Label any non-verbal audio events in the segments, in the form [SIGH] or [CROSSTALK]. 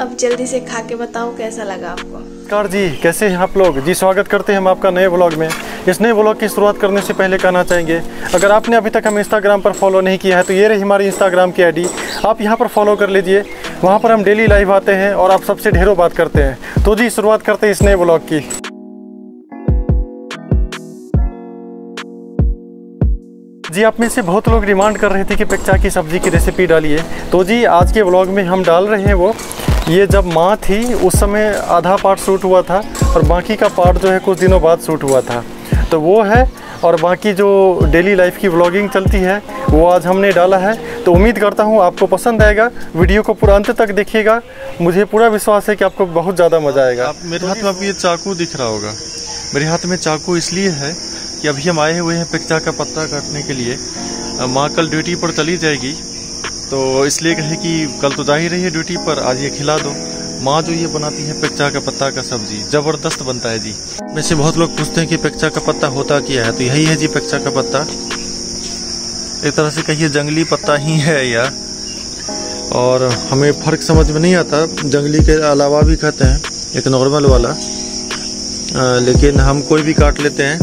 अब जल्दी से खा के बताओ कैसा लगा आपको? नमस्कार जी कैसे हैं आप लोग? जी स्वागत करते हैं हम आपका नए ब्लॉग में। इस नए ब्लॉग की शुरुआत करने से पहले कहना चाहेंगे अगर आपने अभी तक हम इंस्टाग्राम पर फॉलो नहीं किया है तो ये रही हमारी इंस्टाग्राम की आईडी आप यहाँ पर फॉलो कर लीजिए। वहाँ पर हम डेली लाइव आते हैं और आप सबसे ढेरों बात करते हैं। तो जी, शुरुआत करते हैं इस नए ब्लॉग की। जी, आप में से बहुत लोग डिमांड कर रहे थे कि पेक्चा की सब्ज़ी की रेसिपी डालिए। तो जी, आज के ब्लॉग में हम डाल रहे हैं वो, ये जब माँ थी, उस समय आधा पार्ट शूट हुआ था और बाकी का पार्ट जो है कुछ दिनों बाद शूट हुआ था। तो वो है और बाकी जो डेली लाइफ की व्लॉगिंग चलती है, वो आज हमने डाला है। तो उम्मीद करता हूँ आपको पसंद आएगा। वीडियो को पूरा अंत तक देखिएगा। मुझे पूरा विश्वास है कि आपको बहुत ज़्यादा मज़ा आएगा। आप, मेरे हाथ में आपको ये चाकू दिख रहा होगा। मेरे हाथ में चाकू इसलिए है कि अभी हम आए हुए हैं पिक्चा का पत्ता काटने के लिए। माँ कल ड्यूटी पर चली जाएगी। तो इसलिए कहे कि कल तो जा ही रही है ड्यूटी पर, आज ये खिला दो। माँ जो ये बनाती है पिक्चा का पत्ता का सब्ज़ी, ज़बरदस्त बनता है जी। वैसे बहुत लोग पूछते हैं कि पिक्चा का पत्ता होता क्या है? तो यही है जी पिक्चा का पत्ता। एक तरह से कहिए जंगली पत्ता ही है यह। और हमें फ़र्क समझ में नहीं आता जंगली के अलावा भी खाते हैं एक नॉर्मल वाला। अ, लेकिन हम कोई भी काट लेते हैं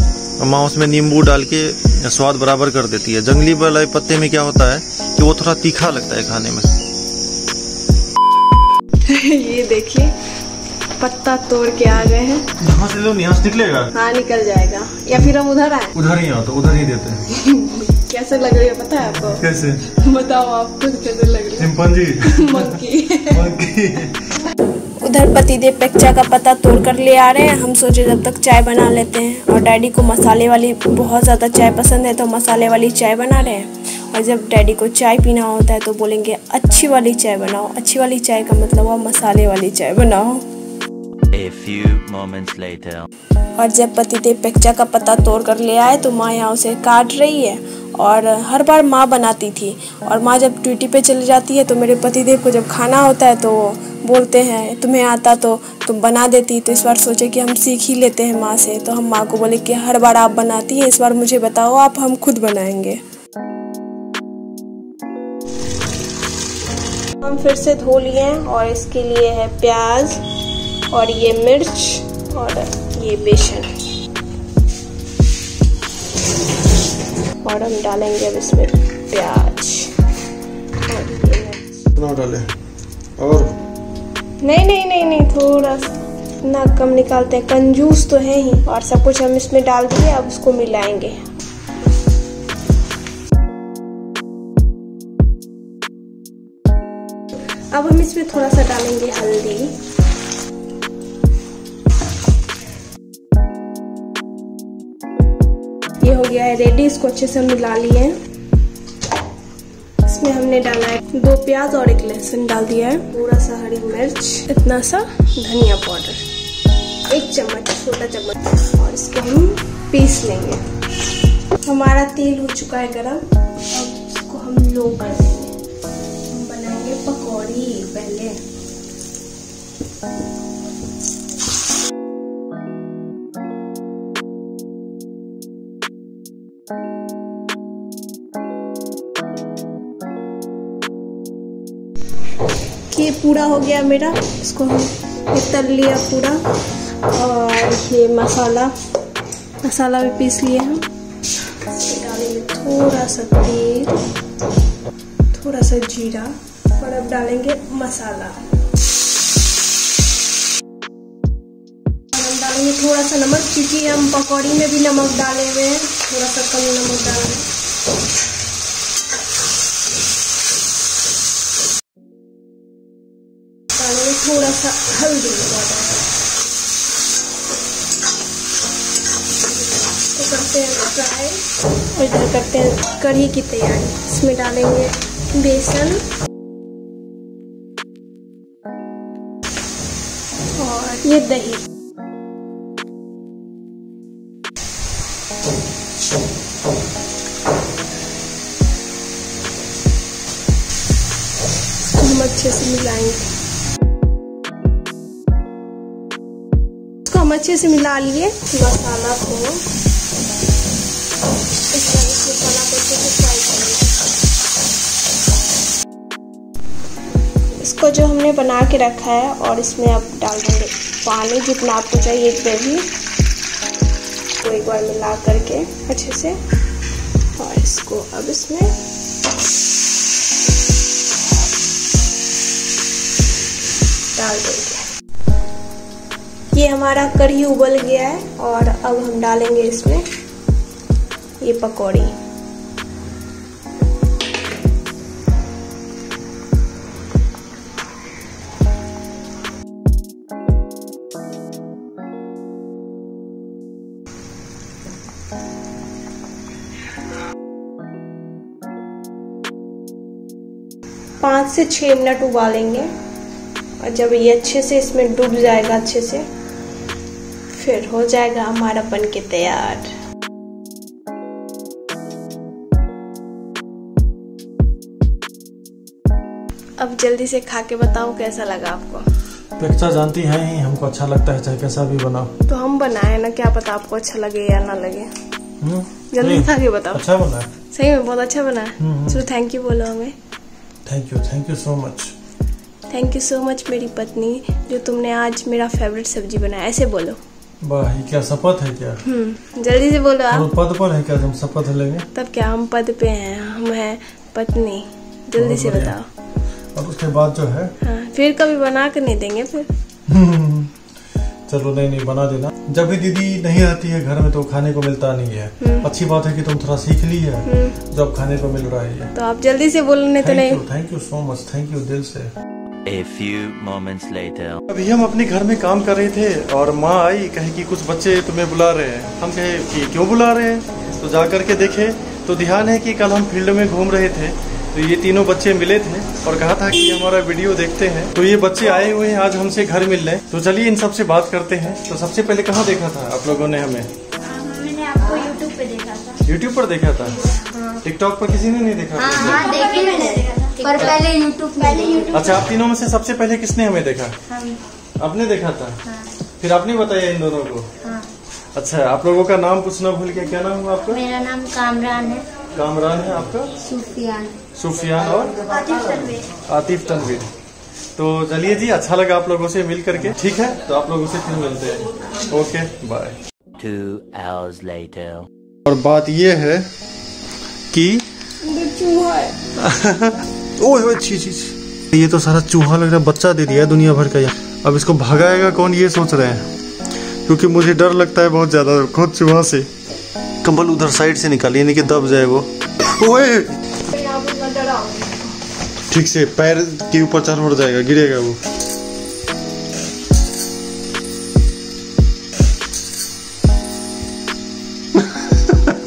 माँ उसमें नींबू डाल के स्वाद बराबर कर देती है। जंगली वाले पत्ते में क्या होता है कि वो थोड़ा तीखा लगता है खाने में। [LAUGHS] ये देखिए पत्ता तोड़ के आ गए हैं। यहाँ से यहाँ से निकलेगा? हाँ निकल जाएगा। या फिर हम उधर आए? उधर ही आओ तो उधर ही देते हैं। [LAUGHS] कैसे लग रही है पता है आपको? कैसे? [LAUGHS] बताओ आप खुद कैसे लग रही चिंपांजी है। Monkey [LAUGHS] monkey। उधर पतिदेव पेक्चा का पत्ता तोड़ कर ले आ रहे हैं। हम सोचे जब तक चाय बना लेते हैं। और डैडी को मसाले वाली बहुत ज़्यादा चाय पसंद है तो मसाले वाली चाय बना रहे हैं। और जब डैडी को चाय पीना होता है तो बोलेंगे अच्छी वाली चाय बनाओ। अच्छी वाली चाय का मतलब हुआ मसाले वाली चाय बनाओ। A few moments later. और जब पतिदेव पेक्चा का पत्ता तोड़ कर ले आए तो माँ यहाँ उसे काट रही है और हर बार माँ बनाती थी। और माँ जब ड्यूटी पे चली जाती है तो मेरे पतिदेव को जब खाना होता है तो बोलते हैं तुम्हें आता तो तुम बना देती। तो इस बार सोचे कि हम सीख ही लेते हैं माँ से। तो हम माँ को बोले कि हर बार आप बनाती हैं इस बार मुझे बताओ आप हम खुद बनाएँगे। हम फिर से धो लिए हैं और इसके लिए है प्याज। और ये मिर्च और ये बेसन। और हम डालेंगे अब इसमें प्याज। और डाले और? नहीं नहीं नहीं नहीं थोड़ा सा इतना कम निकालते हैं। कंजूस तो है ही। और सब कुछ हम इसमें डाल दिए अब उसको मिलाएँगे। अब हम इसमें थोड़ा सा डालेंगे हल्दी। हो गया है रेडी, इसको अच्छे से हम मिला लिए हैं। इसमें हमने डाला है दो प्याज और एक लहसुन डाल दिया है। पूरा सा हरी मिर्च, इतना सा धनिया पाउडर, एक चम्मच, छोटा चम्मच। और इसको हम पीस लेंगे। हमारा तेल हो चुका है गरम। अब इसको हम लो कर देंगे। हम बनाएँगे पकौड़ी पहले। ये पूरा हो गया मेरा। इसको हम तल लिया पूरा। और ये मसाला मसाला भी पीस लिए हम। डालेंगे थोड़ा सा तेल, थोड़ा सा जीरा, और अब डालेंगे मसाला। हम डालेंगे थोड़ा सा नमक, क्योंकि हम पकौड़ी में भी नमक डाले हुए हैं। थोड़ा सा कम नमक डालेंगे थोड़ा सा हल्दी पाउडर तो करते हैं फ्राई। और इधर करते हैं कढ़ी की तैयारी। इसमें डालेंगे बेसन। और ये दही। हम अच्छे से मिलाएँगे। अच्छे से मिला लिए। मसाला को इसको जो हमने बना के रखा है और इसमें अब डाल देंगे पानी जितना आपको चाहिए ग्रेवी को एक बार मिला करके अच्छे से। और इसको अब इसमें डाल देंगे। हमारा कढ़ी उबल गया है और अब हम डालेंगे इसमें ये पकौड़ी। पाँच से छः मिनट उबालेंगे और जब ये अच्छे से इसमें डूब जाएगा अच्छे से फिर हो जाएगा हमारा बन के तैयार। अब जल्दी से खा के बताओ कैसा लगा आपको? पेक्चा जानती हैं ही हमको अच्छा लगता है चाहे कैसा भी बनाओ। तो हम बनाए ना क्या पता आपको अच्छा लगे या ना लगे। हम्म? जल्दी खा के बताओ। अच्छा बना सही में बहुत अच्छा बना है। हम्म। चलो थैंक यू बोलो हमें। Thank you thank you so much thank you so much मेरी पत्नी जो तुमने आज मेरा फेवरेट सब्ज़ी बनाया ऐसे बोलो। वाह ये क्या शपथ है क्या? हम्म जल्दी से बोलो आप। पद पर है क्या? हम शपथ लेंगे? तब क्या हम पद पे हैं? हम हैं पत्नी। जल्दी से बताओ। और उसके बाद जो है? हाँ फिर कभी बना कर नहीं देंगे फिर। चलो नहीं नहीं बना देना। जब भी दीदी नहीं आती है घर में तो खाने को मिलता नहीं है। अच्छी बात है कि तुम थोड़ा सीख ली है जब खाने को मिल रहा है। तो आप जल्दी से बोलने तो नहीं। Thank you so much thank you दिल से। A few moments later. अभी हम अपने घर में काम कर रहे थे और माँ आई कहे कि कुछ बच्चे तुम्हें बुला रहे हैं। हम कहे कि क्यों बुला रहे हैं? तो जा करके देखे तो ध्यान है कि कल हम फ़ील्ड में घूम रहे थे। तो ये तीनों बच्चे मिले थे और कहा था कि हमारा वीडियो देखते हैं। तो ये बच्चे आए हुए हैं आज हमसे घर मिलने तो चलिए इन सबसे बात करते हैं। तो सबसे पहले कहाँ देखा था आप लोगों ने हमें? मैंने आपको यूट्यूब पे देखा था। यूट्यूब पर देखा था? टिकटॉक पर किसी ने नहीं देखा? हाँ देखे मैंने। देखा था पर पहले यूट्यूब पहले यूट्यूब अच्छा आप तीनों में से सबसे पहले किसने हमें देखा? हम। आपने देखा था? हाँ। फिर आपने बताया इन दोनों को? हाँ। अच्छा आप लोगों का नाम पूछना भूल गया क्या नाम हुआ आपका? मेरा नाम कामरान है। कामरान है आपका? सुफियान। सुफियान और? आतिफ तनवीर। तो चलिए जी अच्छा लगा आप लोगों से मिल करके। ठीक है तो आप लोगों से फिर मिलते हैं। Okay bye Two hours later. और बात ये है कि ओए [LAUGHS] ओए छी छी छी। ये तो सारा चूहा लग रहा है बच्चा दे दिया है दुनिया भर का यहाँ अब इसको भगाएगा कौन ये सोच रहे हैं। क्योंकि मुझे डर लगता है बहुत ज़्यादा खुद चूहा से। कंबल उधर साइड से निकालिए नहीं कि दब जाए वो। ओए! ठीक से पैर के ऊपर चढ़ उड़ जाएगा गिरेगा वो।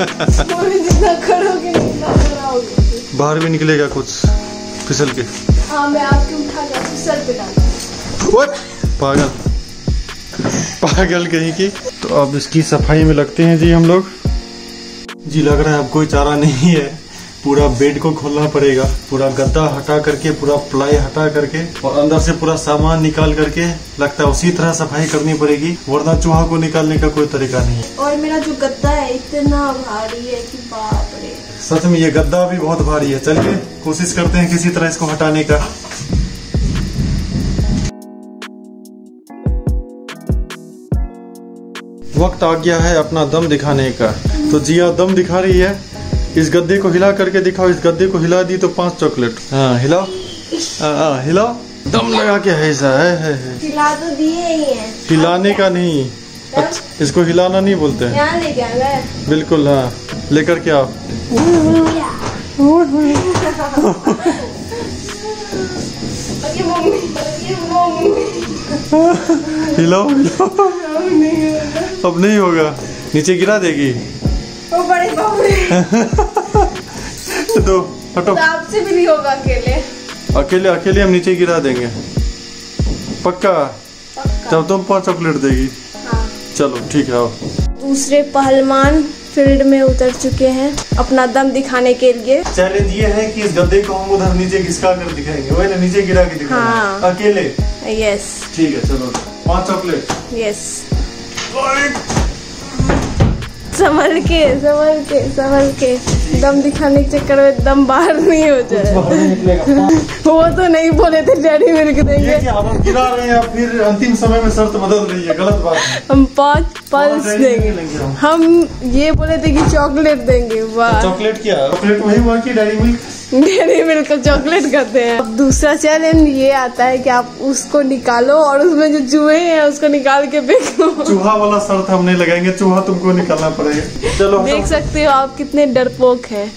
[LAUGHS] बाहर भी निकलेगा कुछ। फिसल के। हाँ मैं आपके उठा के आपके पे डाल पागल। पागल कहीं की। तो अब इसकी सफ़ाई में लगते हैं जी हम लोग। जी लग रहा है अब कोई चारा नहीं है। पूरा बेड को खोलना पड़ेगा। पूरा गद्दा हटा करके पूरा प्लाई हटा करके और अंदर से पूरा सामान निकाल करके लगता है उसी तरह सफ़ाई करनी पड़ेगी वरना चूहा को निकालने का कोई तरीका नहीं है। और मेरा जो गद्दा है इतना भारी है कि बाप रे। सच में ये गद्दा भी बहुत भारी है। चलिए कोशिश करते हैं किसी तरह इसको हटाने का। वक्त आ गया है अपना दम दिखाने का। तो जिया दम दिखा रही है? इस गद्दे को हिला करके दिखाओ इस गद्दे को हिला दी तो पाँच चॉकलेट। हाँ हिलाओ। हाँ, हाँ, हिलाओ। दम लगा के है ऐसा है, है, है। खिला तो दिए ही हैं। हिलाने का नहीं। अच्छा, इसको हिलाना नहीं बोलते हैं। बिल्कुल हाँ। लेकर के आओ। मम्मी [LAUGHS] हिलाओ हिलाओ। अब नहीं होगा। नीचे गिरा देगी। [LAUGHS] तो हटो। तो आपसे भी नहीं होगा अकेले। अकेले अकेले हम नीचे गिरा देंगे। पक्का? जब तुम पाँच चॉकलेट देगी। हाँ। चलो ठीक है आओ। दूसरे पहलवान फ़ील्ड में उतर चुके हैं अपना दम दिखाने के लिए। चैलेंज ये है कि इस गद्दे को हम उधर नीचे घिसका कर दिखाएँगे। वही ना नीचे गिरा के दिखाएँगे हाँ। अकेले? यस ठीक है चलो। पाँच चॉकलेट। यस संभल के संभल के संभल के। दम दिखाने के चक्कर में दम बाहर नहीं हो जाए वो तो नहीं बोले थे डैडी मिल्क ये देंगे। हम गिरा रहे हैं फिर अंतिम समय में शर्त बदल रही है गलत बात हम पाँच पल्स देंगे। हम। ये बोले थे कि चॉकलेट देंगे वाह। चॉकलेट क्या? चॉकलेट वही हुआ कि डेयरी मिल्क डेयरी मिल्क को चॉकलेट करते हैं। अब दूसरा चैलेंज ये आता है कि आप उसको निकालो और उसमें जो चूहे हैं उसको निकाल के फेंको। चूहा वाला शर्त हम नहीं लगाएँगे चूहा तुमको निकालना पड़ेगा। चलो देख सकते हो आप कितने डरपोक हैं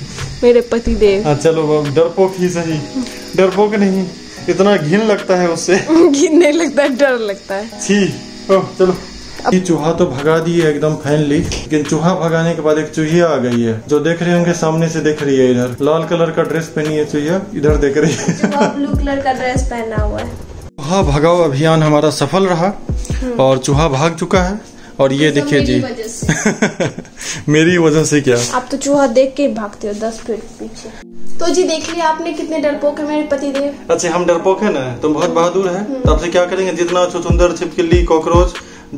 मेरे पति देव। हाँ चलो अब डरपोक ही सही। डरपोक नहीं इतना घिन लगता है उससे। [LAUGHS] घिन नहीं लगता है डर लगता है। छी ओह चलो। ये चूहा तो भगा दिए एकदम फाइनली लेकिन चूहा भगाने के बाद एक चूहिया आ गई है जो देख रहे होंगे सामने से देख रही है इधर। लाल कलर का ड्रेस पहनी है चूहिया इधर देख रही है। ब्लू कलर का ड्रेस पहना हुआ है। चूहा भगाओ अभियान हमारा सफल रहा और चूहा भाग चुका है। और ये देखिए जी। [LAUGHS] मेरी वजह से क्या? आप तो चूहा देख के भागते हो दस फीट पीछे। तो जी देख लिया आपने कितने डरपोक है मेरे पति देव? अच्छा हम डरपोक है ना तुम बहुत बहादुर है। तो आपसे क्या करेंगे? जितना छुछुंदर छिपकली कॉकरोच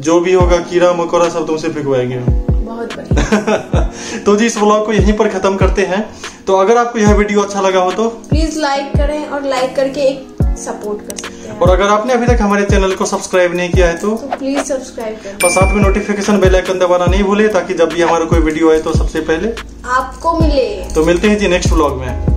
जो भी होगा कीड़ा मकोड़ा सब तुमसे फेंकवाएँगे हम। बहुत बढ़िया। [LAUGHS] तो जी इस ब्लॉग को यहीं पर खत्म करते हैं। तो अगर आपको यह वीडियो अच्छा लगा हो तो? प्लीज़ लाइक करें और लाइक करके एक सपोर्ट कर और अगर आपने अभी तक हमारे चैनल को सब्सक्राइब नहीं किया है तो तो प्लीज़ सब्सक्राइब करें। और साथ में नोटिफिकेशन बेल आइकन दबाना नहीं भूले ताकि जब भी हमारा कोई वीडियो आए तो सबसे पहले आपको मिले। तो मिलते हैं जी नेक्स्ट ब्लॉग में।